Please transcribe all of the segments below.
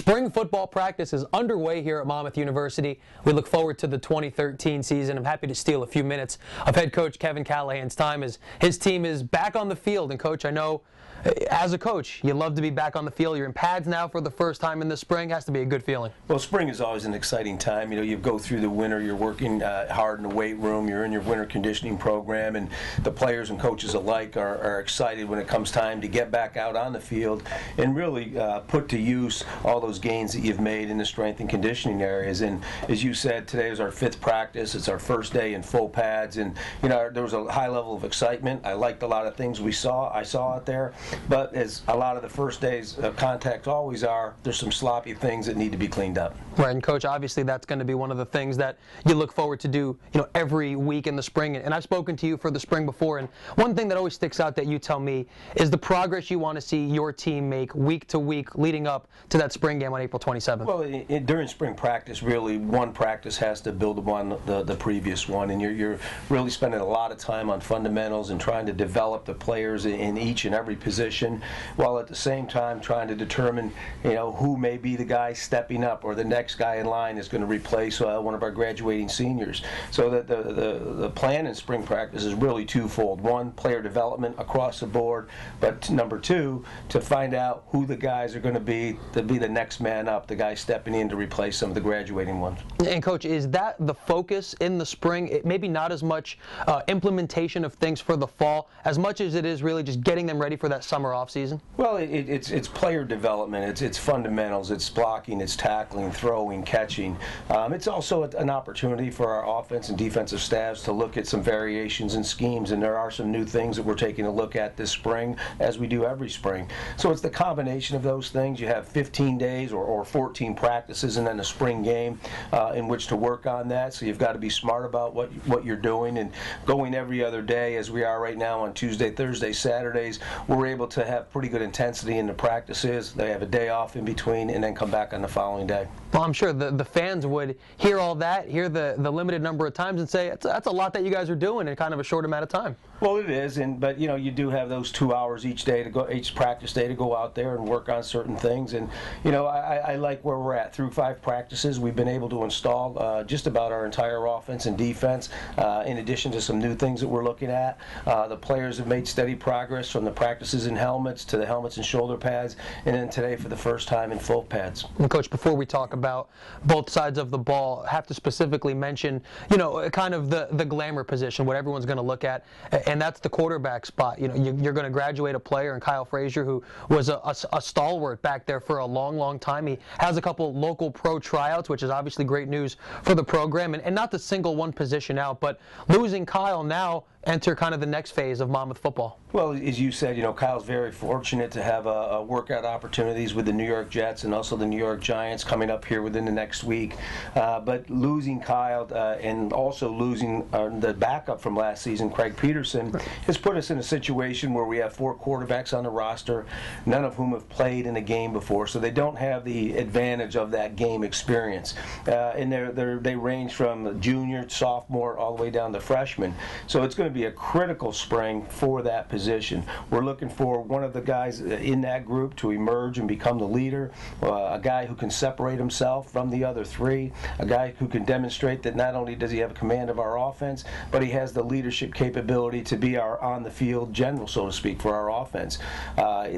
Spring football practice is underway here at Monmouth University. We look forward to the 2013 season. I'm happy to steal a few minutes of head coach Kevin Callahan's time as his team is back on the field. And, coach, I know as a coach, you love to be back on the field. You're in pads now for the first time in the spring. Has to be a good feeling. Well, spring is always an exciting time. You know, you go through the winter, you're working uh, hard in the weight room, you're in your winter conditioning program, and the players and coaches alike are, are excited when it comes time to get back out on the field and really uh, put to use all those gains that you've made in the strength and conditioning areas. And as you said, today is our fifth practice. It's our first day in full pads, and you know there was a high level of excitement. I liked a lot of things we saw. I saw out there. But as a lot of the first days of contact always are, there's some sloppy things that need to be cleaned up. Right, and coach, obviously that's going to be one of the things that you look forward to do, you know, every week in the spring. And I've spoken to you for the spring before, and one thing that always sticks out that you tell me is the progress you want to see your team make week to week leading up to that spring game on April 27th. Well, it, during spring practice, really one practice has to build upon the, the previous one, and you're, you're really spending a lot of time on fundamentals and trying to develop the players in, in each and every position while at the same time trying to determine, you know, who may be the guy stepping up or the next guy in line is going to replace uh, one of our graduating seniors. So that the, the, the plan in spring practice is really twofold. One, player development across the board, but number two, to find out who the guys are going to be to be the next man up, the guy stepping in to replace some of the graduating ones. And coach, is that the focus in the spring? It, maybe not as much uh, implementation of things for the fall, as much as it is really just getting them ready for that summer off season? Well, it, it's it's player development. It's it's fundamentals. It's blocking. It's tackling, throwing, catching. Um, it's also an opportunity for our offense and defensive staffs to look at some variations and schemes, and there are some new things that we're taking a look at this spring, as we do every spring. So it's the combination of those things. You have 15 days or, or 14 practices, and then a spring game uh, in which to work on that. So you've got to be smart about what what you're doing and going every other day, as we are right now on Tuesday, Thursday, Saturdays. We're able to have pretty good intensity in the practices. They have a day off in between and then come back on the following day. Well, I'm sure the, the fans would hear all that, hear the, the limited number of times, and say that's, that's a lot that you guys are doing in kind of a short amount of time. Well, it is, and but you know you do have those two hours each day to go, each practice day to go out there and work on certain things, and you know I, I like where we're at through five practices. We've been able to install uh, just about our entire offense and defense, uh, in addition to some new things that we're looking at. Uh, the players have made steady progress from the practices in helmets to the helmets and shoulder pads, and then today for the first time in full pads. And coach, before we talk about both sides of the ball, have to specifically mention, you know, kind of the the glamour position, what everyone's going to look at and that's the quarterback spot. You know, you, are going to graduate a player, and Kyle Frazier, who was a, a, a, stalwart back there for a long, long time. He has a couple local pro tryouts, which is obviously great news for the program, and, and not to single one position out, but losing Kyle now enter kind of the next phase of Monmouth football? Well, as you said, you know, Kyle's very fortunate to have workout opportunities with the New York Jets and also the New York Giants coming up here within the next week. Uh, but losing Kyle uh, and also losing uh, the backup from last season, Craig Peterson, right. has put us in a situation where we have four quarterbacks on the roster, none of whom have played in a game before, so they don't have the advantage of that game experience. Uh, and they're, they're, they range from junior, sophomore, all the way down to freshman. So it's going to be a critical spring for that position. We're looking for one of the guys in that group to emerge and become the leader, uh, a guy who can separate himself from the other three, a guy who can demonstrate that not only does he have command of our offense, but he has the leadership capability to be our on the field general, so to speak, for our offense. Uh,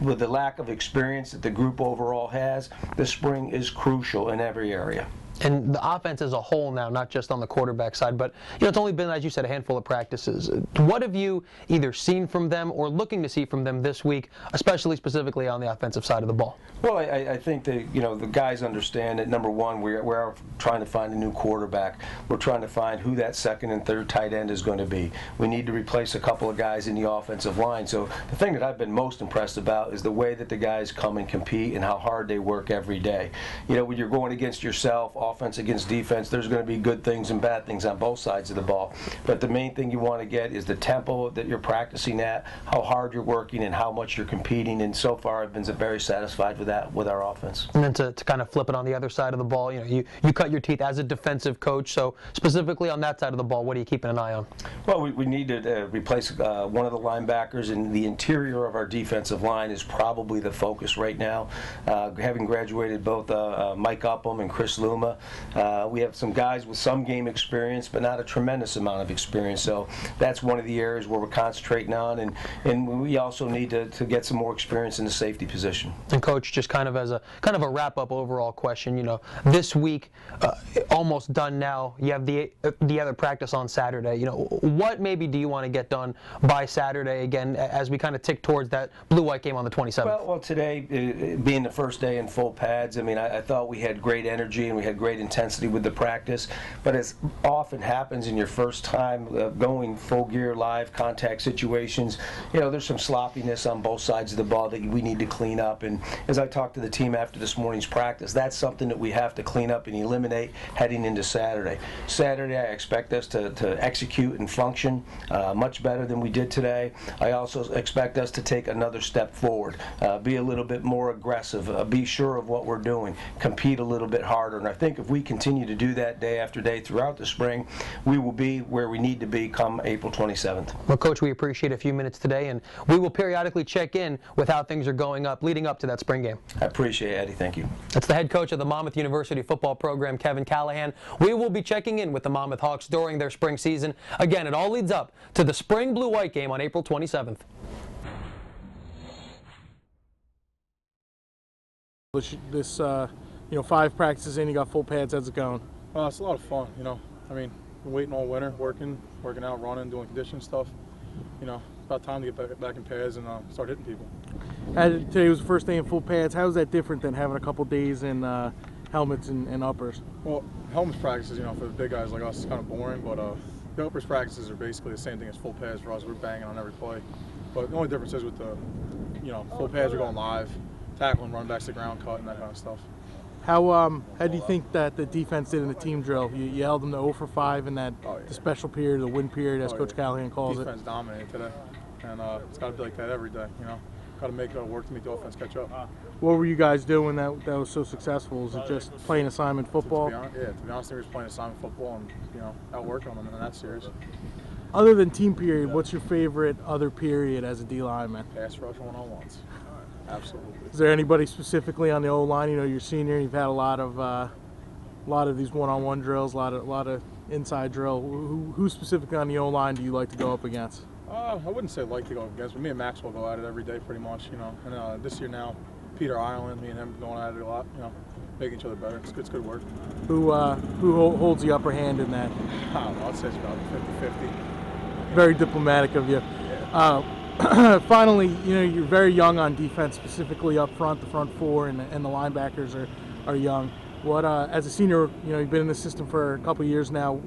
with the lack of experience that the group overall has, the spring is crucial in every area and the offense as a whole now, not just on the quarterback side, but you know it's only been, as you said, a handful of practices. What have you either seen from them or looking to see from them this week, especially specifically on the offensive side of the ball? Well, I, I think that you know the guys understand that number one, we're, we're trying to find a new quarterback. We're trying to find who that second and third tight end is going to be. We need to replace a couple of guys in the offensive line. So the thing that I've been most impressed about is the way that the guys come and compete and how hard they work every day. You know, when you're going against yourself offense against defense. There's going to be good things and bad things on both sides of the ball. But the main thing you want to get is the tempo that you're practicing at, how hard you're working, and how much you're competing. And so far, I've been very satisfied with that with our offense. And then to, to kind of flip it on the other side of the ball, you know, you, you cut your teeth as a defensive coach. So specifically on that side of the ball, what are you keeping an eye on? Well, we, we need to uh, replace uh, one of the linebackers, and the interior of our defensive line is probably the focus right now. Uh, having graduated both uh, uh, Mike Upham and Chris Luma, uh, we have some guys with some game experience, but not a tremendous amount of experience. So that's one of the areas where we're concentrating on, and, and we also need to, to get some more experience in the safety position. And coach, just kind of as a kind of a wrap up overall question, you know, this week uh, almost done now. You have the uh, the other practice on Saturday. You know, what maybe do you want to get done by Saturday again as we kind of tick towards that blue white game on the 27th? Well, well, today uh, being the first day in full pads, I mean, I, I thought we had great energy and we had great intensity with the practice. But as often happens in your first time uh, going full gear live contact situations, you know, there's some sloppiness on both sides of the ball that we need to clean up. And as I talked to the team after this morning's practice, that's something that we have to clean up and eliminate heading into Saturday. Saturday, I expect us to, to execute and function uh, much better than we did today. I also expect us to take another step forward, uh, be a little bit more aggressive, uh, be sure of what we're doing, compete a little bit harder. And I think if we continue to do that day after day throughout the spring, we will be where we need to be come April 27th. Well, Coach, we appreciate a few minutes today, and we will periodically check in with how things are going up leading up to that spring game. I appreciate it, Eddie. Thank you. That's the head coach of the Monmouth University football program, Kevin Callahan. We will be checking in with the Monmouth Hawks during their spring season. Again, it all leads up to the spring blue white game on April 27th. This, uh, you know, five practices in, you got full pads. How's it going? Uh, it's a lot of fun, you know. I mean, been waiting all winter, working, working out, running, doing condition stuff. You know, about time to get back, back in pads and uh, start hitting people. Did- today was the first day in full pads. How is that different than having a couple days in uh, helmets and, and uppers? Well, helmets practices, you know, for the big guys like us, it's kind of boring, but uh, the uppers practices are basically the same thing as full pads for us. We're banging on every play. But the only difference is with the, you know, full pads are going live, tackling, run backs to ground, cut, and that kind of stuff. How um, how do you think that the defense did in the team drill? You, you held them to 0 for 5 in that Oh, yeah. the special period, the win period, as Oh, Coach yeah. Callahan calls it. Defense dominated today, and uh, it's got to be like that every day, you know. Got to make it work to make the offense catch up. What were you guys doing that that was so successful? Was it just playing assignment To football? honest, yeah, to be honest, we were just playing assignment football and you know outworking them in that series. Other than team period, what's your favorite other period as a D lineman? Pass rush one on ones, absolutely. Is there anybody specifically on the O line? You know, you're senior. You've had a lot of, uh, a lot of these one-on-one drills, a lot of, a lot of inside drill. Who, who specifically on the O line do you like to go up against? Uh, I wouldn't say like to go up against, but me and Maxwell go at it every day pretty much, you know. And uh, this year now, Peter Ireland, me and him going at it a lot, you know, making each other better. It's good, it's good work. Who, uh, who holds the upper hand in that? I don't know, I'd say it's about 50-50. Very diplomatic of you. Uh, finally, you know, you're very young on defense, specifically up front. The front four and the, and the linebackers are, are young. What, uh, as a senior, you know, you've been in the system for a couple years now.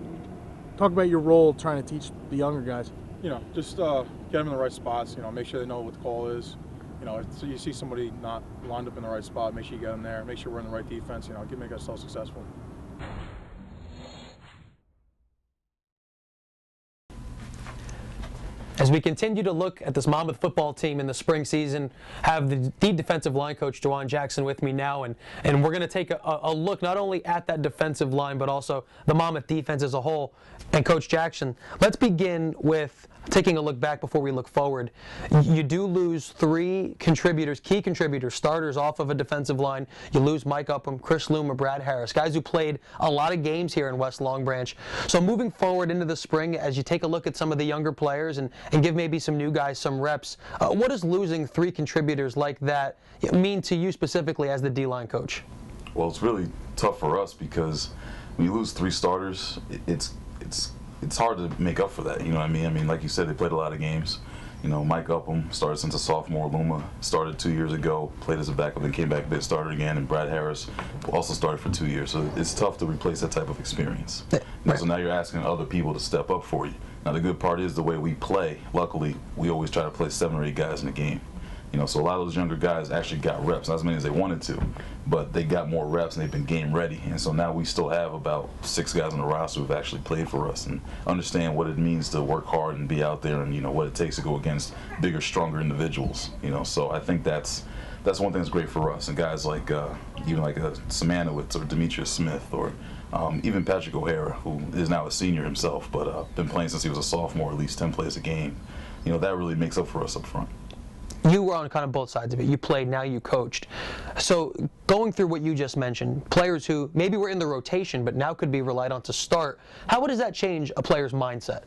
Talk about your role trying to teach the younger guys. You know, just uh, get them in the right spots, you know, make sure they know what the call is. You know, if so you see somebody not lined up in the right spot, make sure you get them there. Make sure we're in the right defense, you know, get, make ourselves successful. As we continue to look at this Monmouth football team in the spring season, have the, the defensive line coach Juwan Jackson with me now, and, and we're going to take a, a look not only at that defensive line but also the Monmouth defense as a whole. And Coach Jackson, let's begin with taking a look back before we look forward. You do lose three contributors, key contributors, starters off of a defensive line. You lose Mike Upham, Chris Luma, Brad Harris, guys who played a lot of games here in West Long Branch. So moving forward into the spring, as you take a look at some of the younger players and, and give maybe some new guys some reps, uh, what does losing three contributors like that mean to you specifically as the D-line coach? Well, it's really tough for us because when you lose three starters, it's it's it's hard to make up for that. You know what I mean? I mean, like you said, they played a lot of games. You know, Mike Upham started since a sophomore. Luma started two years ago, played as a backup, and came back, a bit started again. And Brad Harris also started for two years. So it's tough to replace that type of experience. Know, So now you're asking other people to step up for you. Now the good part is the way we play. Luckily, we always try to play seven or eight guys in a game. You know, so a lot of those younger guys actually got reps, not as many as they wanted to, but they got more reps and they've been game ready. And so now we still have about six guys on the roster who've actually played for us and understand what it means to work hard and be out there and you know what it takes to go against bigger, stronger individuals. You know, so I think that's that's one thing that's great for us. And guys like uh, even like uh, Samanowitz or Demetrius Smith or um, even Patrick O'Hara, who is now a senior himself, but uh, been playing since he was a sophomore, at least 10 plays a game. You know, that really makes up for us up front. You were on kind of both sides of it. You played, now you coached. So going through what you just mentioned, players who maybe were in the rotation but now could be relied on to start, how does that change a player's mindset?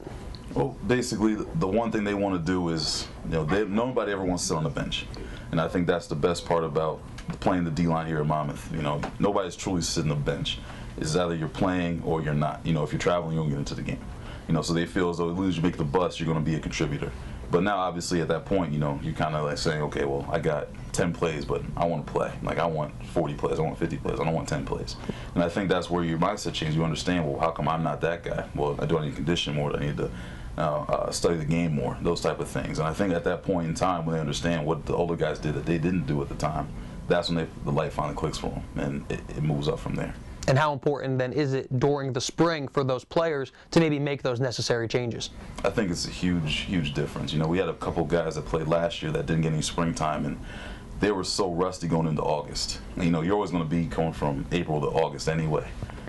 Well, basically, the one thing they want to do is, you know, they, nobody ever wants to sit on the bench, and I think that's the best part about playing the D line here at Monmouth. You know, nobody's truly sitting on the bench. It's either you're playing or you're not. You know, if you're traveling, you don't get into the game. You know, so they feel as though as you make the bus, you're going to be a contributor. But now, obviously, at that point, you know, you're kind of like saying, okay, well, I got 10 plays, but I want to play. Like, I want 40 plays, I want 50 plays, I don't want 10 plays. And I think that's where your mindset changes. You understand, well, how come I'm not that guy? Well, I do I need to condition more? Do I need to uh, uh, study the game more? Those type of things. And I think at that point in time, when they understand what the older guys did that they didn't do at the time, that's when they, the light finally clicks for them, and it, it moves up from there. And how important then is it during the spring for those players to maybe make those necessary changes? I think it's a huge, huge difference. You know, we had a couple guys that played last year that didn't get any springtime, and they were so rusty going into August. You know, you're always going to be going from April to August anyway.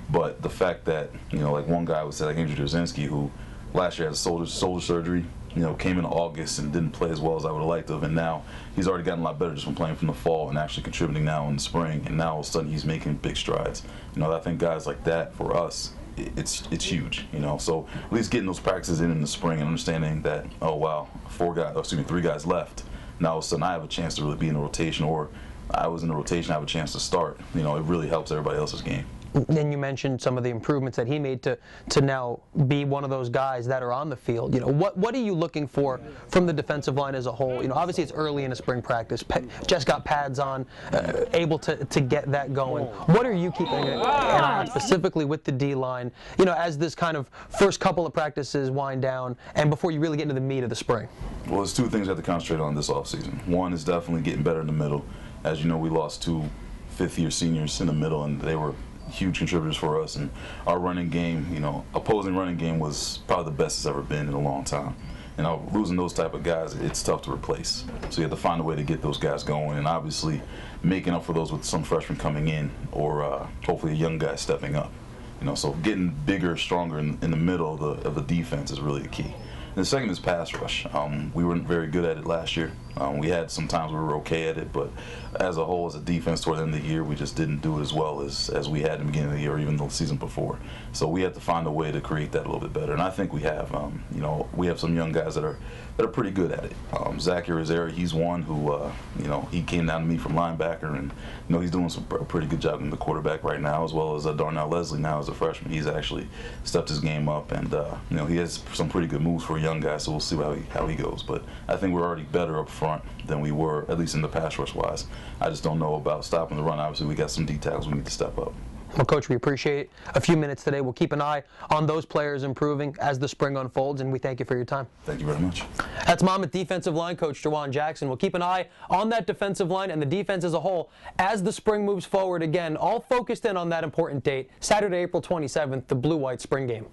But the fact that you know, like one guy was said, like Andrew Drzezinski, who last year had a shoulder shoulder surgery. You know, came in August and didn't play as well as I would have liked to have, and now he's already gotten a lot better just from playing from the fall and actually contributing now in the spring. And now all of a sudden he's making big strides. You know, I think guys like that for us it's it's huge, you know. So at least getting those practices in in the spring and understanding that oh wow, four guys, oh, excuse me, three guys left. Now all of a sudden I have a chance to really be in the rotation, or I was in the rotation, I have a chance to start. You know, it really helps everybody else's game. Then you mentioned some of the improvements that he made to to now be one of those guys that are on the field. You know, what what are you looking for from the defensive line as a whole? You know, obviously it's early in a spring practice. Pa- just got pads on, uh, able to to get that going. What are you keeping an eye on specifically with the D line? You know, as this kind of first couple of practices wind down, and before you really get into the meat of the spring. Well, there's two things I have to concentrate on this offseason. One is definitely getting better in the middle. As you know, we lost two fifth year seniors in the middle, and they were huge contributors for us. And our running game, you know, opposing running game was probably the best it's ever been in a long time. And uh, losing those type of guys, it's tough to replace. So you have to find a way to get those guys going, and obviously making up for those with some freshmen coming in, or uh, hopefully a young guy stepping up. You know, so getting bigger, stronger in, in the middle of the, of the defense is really the key. And the second is pass rush. Um, we weren't very good at it last year. Um, we had some times we were okay at it, but as a whole, as a defense toward the end of the year, we just didn't do it as well as, as we had in the beginning of the year or even the season before. So we had to find a way to create that a little bit better, and I think we have. Um, you know, we have some young guys that are that are pretty good at it. Um, Zach Irizarry, he's one who, uh, you know, he came down to me from linebacker, and you know he's doing some a pretty good job in the quarterback right now, as well as uh, Darnell Leslie now as a freshman. He's actually stepped his game up, and uh, you know he has some pretty good moves for a young guy. So we'll see how he how he goes. But I think we're already better up front than we were, at least in the pass rush wise. I just don't know about stopping the run. Obviously, we got some details we need to step up. Well, Coach, we appreciate a few minutes today. We'll keep an eye on those players improving as the spring unfolds, and we thank you for your time. Thank you very much. That's Monmouth defensive line coach Juwan Jackson. We'll keep an eye on that defensive line and the defense as a whole as the spring moves forward again, all focused in on that important date, Saturday, April 27th, the Blue White Spring Game.